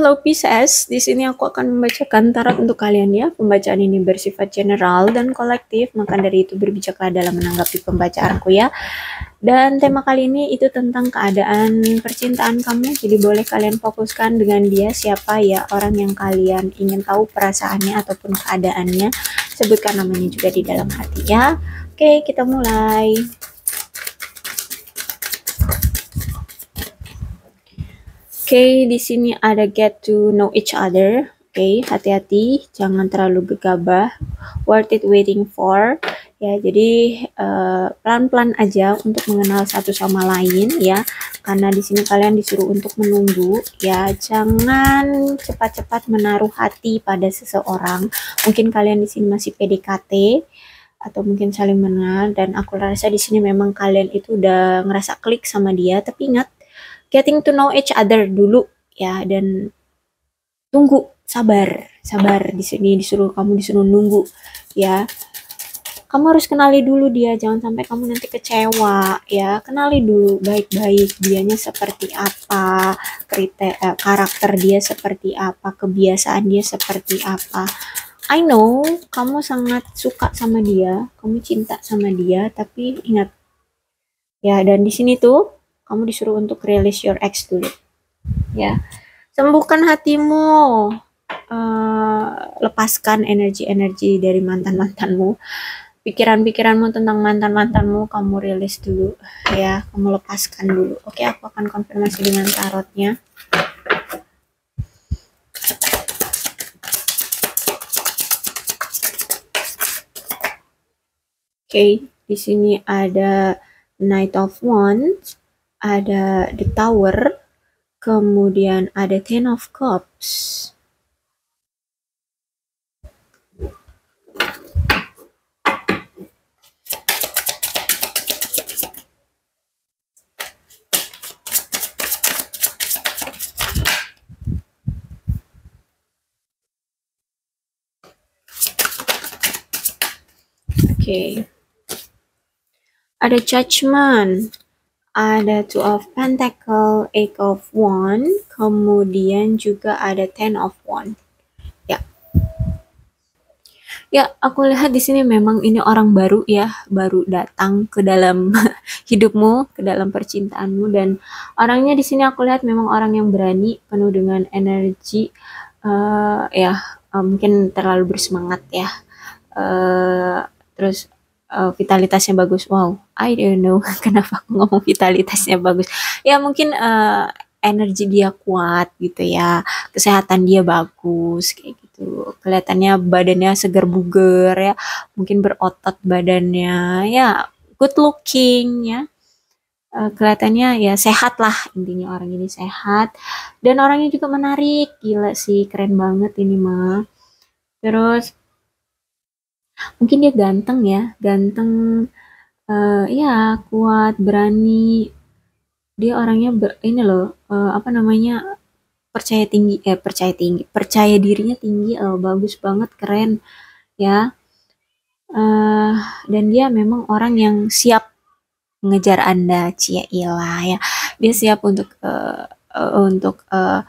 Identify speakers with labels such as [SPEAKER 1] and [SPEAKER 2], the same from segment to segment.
[SPEAKER 1] Halo Pisces, di sini aku akan membacakan tarot untuk kalian ya. Pembacaan ini bersifat general dan kolektif, maka dari itu berbijaklah dalam menanggapi pembacaanku ya. Dan tema kali ini itu tentang keadaan percintaan kamu, jadi boleh kalian fokuskan dengan dia siapa ya orang yang kalian ingin tahu perasaannya ataupun keadaannya. Sebutkan namanya juga di dalam hati ya. Oke, kita mulai. Okay, di sini ada get to know each other. Oke, okay, hati-hati, jangan terlalu gegabah. Worth it waiting for. Ya, jadi eh, pelan-pelan uh, aja untuk mengenal satu sama lain ya. Karena di sini kalian disuruh untuk menunggu ya. Jangan cepat-cepat menaruh hati pada seseorang. Mungkin kalian di sini masih PDKT atau mungkin saling mengenal dan aku rasa di sini memang kalian itu udah ngerasa klik sama dia tapi ingat getting to know each other dulu ya dan tunggu sabar sabar di sini disuruh kamu disuruh nunggu ya. Kamu harus kenali dulu dia jangan sampai kamu nanti kecewa ya. Kenali dulu baik-baik dianya seperti apa kriteria eh, karakter dia seperti apa kebiasaan dia seperti apa. I know kamu sangat suka sama dia kamu cinta sama dia tapi ingat ya dan di sini tuh kamu disuruh untuk release your ex dulu. Ya. Sembuhkan hatimu. Uh, lepaskan energi-energi dari mantan-mantanmu. Pikiran-pikiranmu tentang mantan-mantanmu kamu rilis dulu. Ya kamu lepaskan dulu. Oke aku akan konfirmasi dengan tarotnya. Oke, di sini ada Knight of Wands, ada The Tower, kemudian ada Ten of Cups. Oke. Okay. Ada judgment ada Two of Pentacle, Eight of Wand, kemudian juga ada Ten of Wand. Ya. Ya, aku lihat di sini memang ini orang baru ya, baru datang ke dalam hidupmu, ke dalam percintaanmu dan orangnya di sini aku lihat memang orang yang berani, penuh dengan energi uh, ya, uh, mungkin terlalu bersemangat ya. Uh, terus uh, vitalitasnya bagus. Wow, I don't know kenapa aku ngomong vitalitasnya bagus. Ya mungkin uh, energi dia kuat gitu ya, kesehatan dia bagus kayak gitu. Kelihatannya badannya segar buger ya, mungkin berotot badannya ya, good looking ya. Uh, kelihatannya ya sehat lah intinya orang ini sehat dan orangnya juga menarik gila sih keren banget ini mah terus mungkin dia ganteng ya ganteng uh, ya kuat berani. Dia orangnya ber, ini loh uh, apa namanya percaya tinggi eh percaya tinggi percaya dirinya tinggi oh, bagus banget keren ya. Uh, dan dia memang orang yang siap mengejar anda cia ilah ya. Dia siap untuk uh, uh, untuk uh,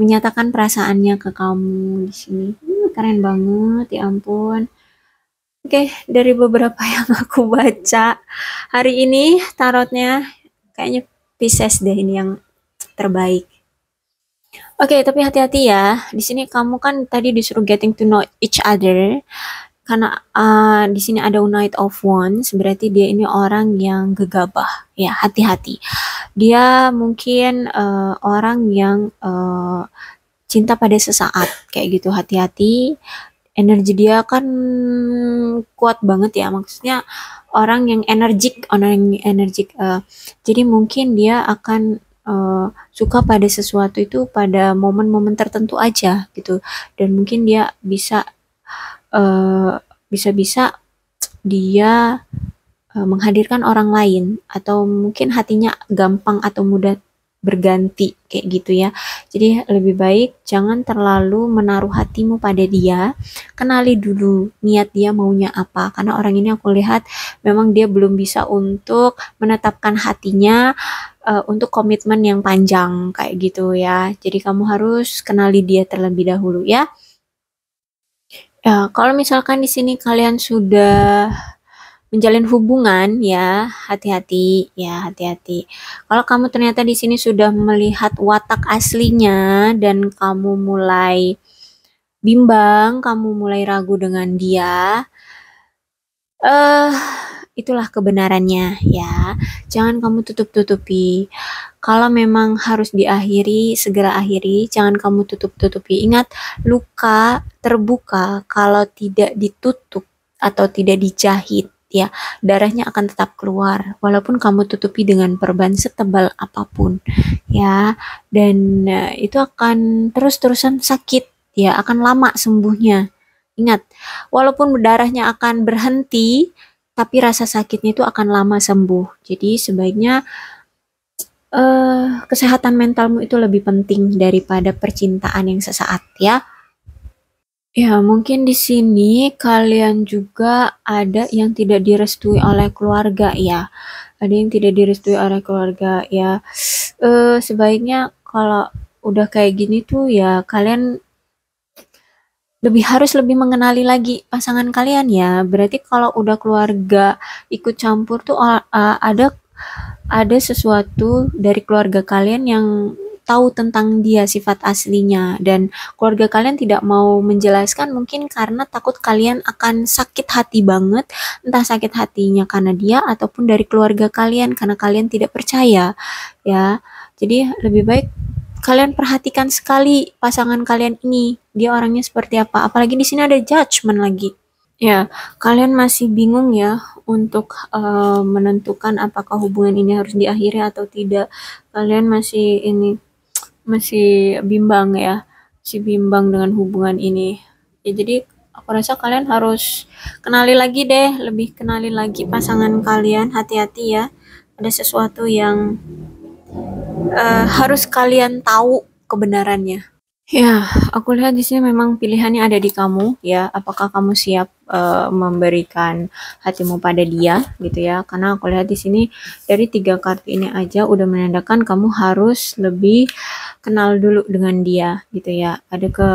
[SPEAKER 1] menyatakan perasaannya ke kamu di sini. Hmm, keren banget ya ampun Oke, dari beberapa yang aku baca hari ini tarotnya kayaknya Pisces deh ini yang terbaik. Oke, tapi hati-hati ya. Di sini kamu kan tadi disuruh getting to know each other. Karena uh, di sini ada Knight of Wands, berarti dia ini orang yang gegabah. Ya, hati-hati. Dia mungkin uh, orang yang uh, cinta pada sesaat kayak gitu. Hati-hati energi dia kan kuat banget ya. Maksudnya orang yang energik orang yang energik uh, jadi mungkin dia akan uh, suka pada sesuatu itu pada momen-momen tertentu aja gitu. Dan mungkin dia bisa uh, bisa-bisa dia uh, menghadirkan orang lain atau mungkin hatinya gampang atau mudah berganti kayak gitu ya. Jadi lebih baik jangan terlalu menaruh hatimu pada dia. Kenali dulu niat dia maunya apa. Karena orang ini aku lihat memang dia belum bisa untuk menetapkan hatinya uh, untuk komitmen yang panjang kayak gitu ya. Jadi kamu harus kenali dia terlebih dahulu ya. Ya, kalau misalkan di sini kalian sudah menjalin hubungan ya. Hati-hati ya hati-hati. Kalau kamu ternyata di sini sudah melihat watak aslinya dan kamu mulai bimbang kamu mulai ragu dengan dia eh uh, itulah kebenarannya ya. Jangan kamu tutup-tutupi. Kalau memang harus diakhiri segera akhiri jangan kamu tutup-tutupi. Ingat luka terbuka kalau tidak ditutup atau tidak dijahit ya darahnya akan tetap keluar walaupun kamu tutupi dengan perban setebal apa pun. Ya dan uh, itu akan terus-terusan sakit. Ya akan lama sembuhnya. Ingat walaupun darahnya akan berhenti tapi rasa sakitnya itu akan lama sembuh. Jadi sebaiknya uh, kesehatan mentalmu itu lebih penting daripada percintaan yang sesaat ya Ya, mungkin di sini kalian juga ada yang tidak direstui oleh keluarga ya. Ada yang tidak direstui oleh keluarga ya. Eh, sebaiknya kalau udah kayak gini tuh ya kalian lebih harus lebih mengenali lagi pasangan kalian ya. Berarti kalau udah keluarga ikut campur tuh uh, ada ada sesuatu dari keluarga kalian yang tahu tentang dia sifat aslinya. Dan keluarga kalian tidak mau menjelaskan mungkin karena takut kalian akan sakit hati banget. Entah sakit hatinya karena dia ataupun dari keluarga kalian karena kalian tidak percaya ya. Jadi lebih baik kalian perhatikan sekali pasangan kalian ini. Dia orangnya seperti apa. Apalagi di sini ada judgement lagi. Ya kalian masih bingung ya untuk uh, menentukan apakah hubungan ini harus diakhiri atau tidak. Kalian masih ini masih bimbang ya masih bimbang dengan hubungan ini. Ya jadi aku rasa kalian harus kenali lagi deh lebih kenali lagi pasangan kalian. Hati-hati ya ada sesuatu yang uh, harus kalian tahu kebenarannya Ya, aku lihat di sini memang pilihannya ada di kamu ya. Apakah kamu siap uh, memberikan hatimu pada dia gitu ya? Karena aku lihat di sini dari tiga kartu ini aja udah menandakan kamu harus lebih kenal dulu dengan dia gitu ya. Ada ke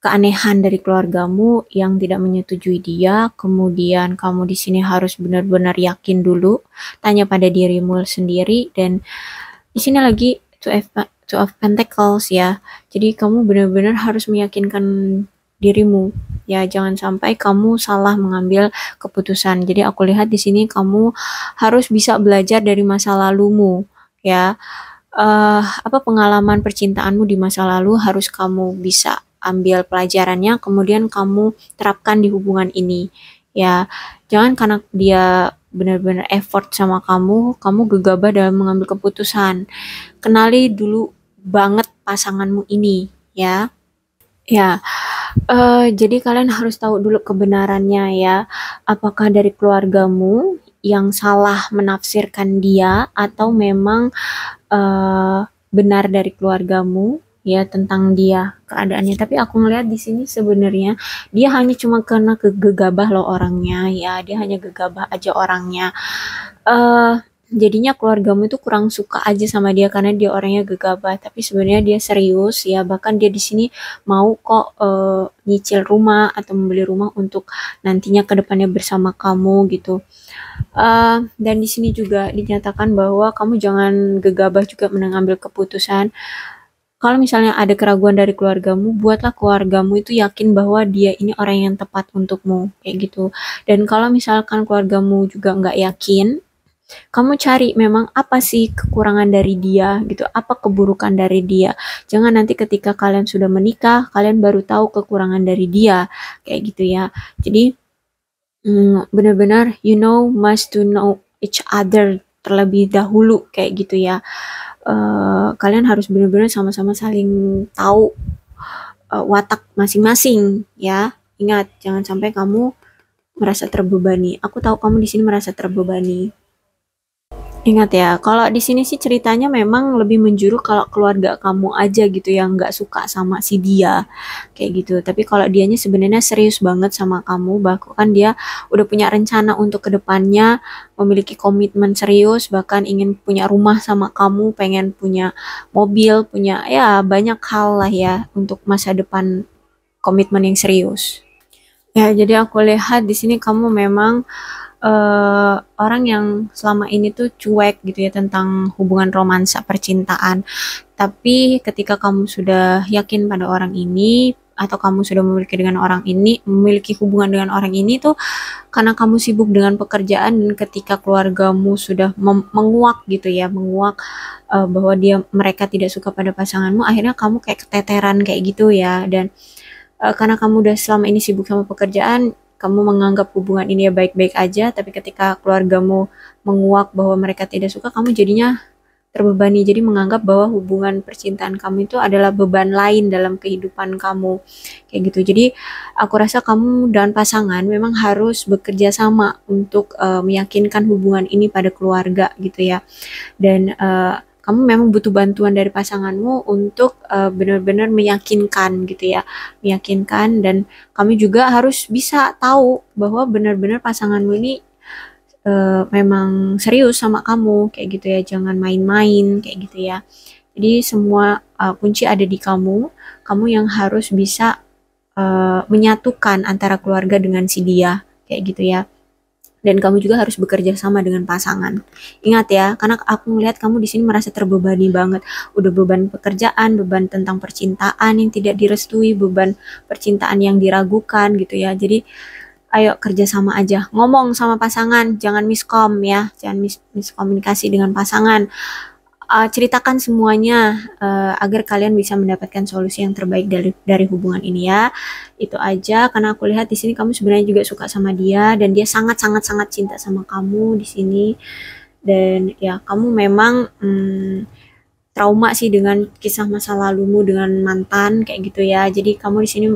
[SPEAKER 1] keanehan dari keluargamu yang tidak menyetujui dia, kemudian kamu di sini harus benar-benar yakin dulu, tanya pada dirimu sendiri dan di sini lagi to Two of Pentacles ya. Jadi kamu benar-benar harus meyakinkan dirimu ya jangan sampai kamu salah mengambil keputusan. Jadi aku lihat di sini kamu harus bisa belajar dari masa lalumu ya. Uh, apa pengalaman percintaanmu di masa lalu harus kamu bisa ambil pelajarannya kemudian kamu terapkan di hubungan ini ya jangan karena dia benar-benar effort sama kamu kamu gegabah dalam mengambil keputusan kenali dulu banget pasanganmu ini ya. Ya, uh, jadi kalian harus tahu dulu kebenarannya ya. Apakah dari keluargamu yang salah menafsirkan dia atau memang uh, benar dari keluargamu ya tentang dia keadaannya. Tapi aku melihat di sini sebenarnya dia hanya cuma karena kegegabah loh orangnya ya. Dia hanya gegabah aja orangnya. Uh, jadinya keluargamu itu kurang suka aja sama dia karena dia orangnya gegabah. Tapi sebenarnya dia serius ya. Bahkan dia di sini mau kok uh, nyicil rumah atau membeli rumah untuk nantinya ke depannya bersama kamu gitu. Uh, dan di sini juga dinyatakan bahwa kamu jangan gegabah juga mengambil keputusan. Kalau misalnya ada keraguan dari keluargamu, buatlah keluargamu itu yakin bahwa dia ini orang yang tepat untukmu, kayak gitu. Dan kalau misalkan keluargamu juga nggak yakin, kamu cari memang apa sih kekurangan dari dia gitu, apa keburukan dari dia. Jangan nanti ketika kalian sudah menikah, kalian baru tahu kekurangan dari dia, kayak gitu ya. Jadi mm, benar-benar you know must to know each other terlebih dahulu kayak gitu ya. Uh, kalian harus benar-benar sama-sama saling tahu uh, watak masing-masing ya. Ingat, jangan sampai kamu merasa terbebani. Aku tahu kamu di sini merasa terbebani Ingat ya, kalau di sini sih ceritanya memang lebih menjuru kalau keluarga kamu aja gitu yang nggak suka sama si dia kayak gitu. Tapi kalau dianya sebenarnya serius banget sama kamu, bahkan dia udah punya rencana untuk ke depannya memiliki komitmen serius, bahkan ingin punya rumah sama kamu, pengen punya mobil, punya ya banyak hal lah ya untuk masa depan komitmen yang serius. Ya, jadi aku lihat di sini kamu memang uh, orang yang selama ini tuh cuek gitu ya tentang hubungan romansa percintaan. Tapi ketika kamu sudah yakin pada orang ini atau kamu sudah memiliki dengan orang ini, memiliki hubungan dengan orang ini tuh karena kamu sibuk dengan pekerjaan dan ketika keluargamu sudah menguak gitu ya, menguak uh, bahwa dia mereka tidak suka pada pasanganmu, akhirnya kamu kayak keteteran kayak gitu ya dan uh, karena kamu udah selama ini sibuk sama pekerjaan, kamu menganggap hubungan ini ya baik-baik aja, tapi ketika keluargamu menguak bahwa mereka tidak suka, kamu jadinya terbebani. Jadi menganggap bahwa hubungan percintaan kamu itu adalah beban lain dalam kehidupan kamu. Kayak gitu. Jadi aku rasa kamu dan pasangan memang harus bekerja sama untuk uh, meyakinkan hubungan ini pada keluarga gitu ya. Dan uh, kamu memang butuh bantuan dari pasanganmu untuk uh, benar-benar meyakinkan gitu ya, meyakinkan dan kamu juga harus bisa tahu bahwa benar-benar pasanganmu ini uh, memang serius sama kamu kayak gitu ya, jangan main-main kayak gitu ya. Jadi semua uh, kunci ada di kamu, kamu yang harus bisa uh, menyatukan antara keluarga dengan si dia kayak gitu ya dan kamu juga harus bekerja sama dengan pasangan. Ingat ya, karena aku melihat kamu di sini merasa terbebani banget. Udah beban pekerjaan, beban tentang percintaan yang tidak direstui, beban percintaan yang diragukan gitu ya. Jadi ayo kerja sama aja. Ngomong sama pasangan, jangan miskom ya, jangan mis miskomunikasi dengan pasangan uh, ceritakan semuanya uh, agar kalian bisa mendapatkan solusi yang terbaik dari dari hubungan ini ya. Itu aja karena aku lihat di sini kamu sebenarnya juga suka sama dia dan dia sangat sangat sangat cinta sama kamu di sini. Dan ya kamu memang hmm, trauma sih dengan kisah masa lalumu dengan mantan kayak gitu ya. Jadi kamu di sini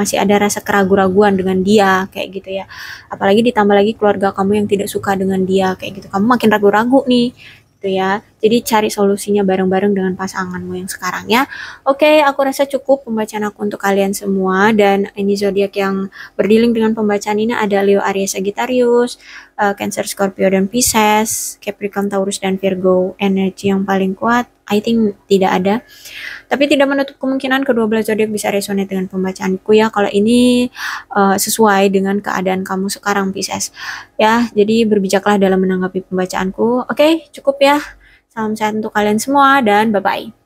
[SPEAKER 1] masih ada rasa keraguan-raguan dengan dia kayak gitu ya. Apalagi ditambah lagi keluarga kamu yang tidak suka dengan dia kayak gitu. Kamu makin ragu-ragu nih gitu ya. Jadi cari solusinya bareng-bareng dengan pasanganmu yang sekarang ya. Oke, aku rasa cukup pembacaan aku untuk kalian semua dan ini zodiak yang berdiling dengan pembacaan ini ada Leo, Aries, Sagittarius, uh, Cancer, Scorpio dan Pisces, Capricorn, Taurus dan Virgo. Energi yang paling kuat I think tidak ada. Tapi tidak menutup kemungkinan kedua belah zodiak bisa resonate dengan pembacaanku ya kalau ini uh, sesuai dengan keadaan kamu sekarang Pisces. Ya, jadi berbijaklah dalam menanggapi pembacaanku. Oke, cukup ya. Salam sehat untuk kalian semua dan bye-bye.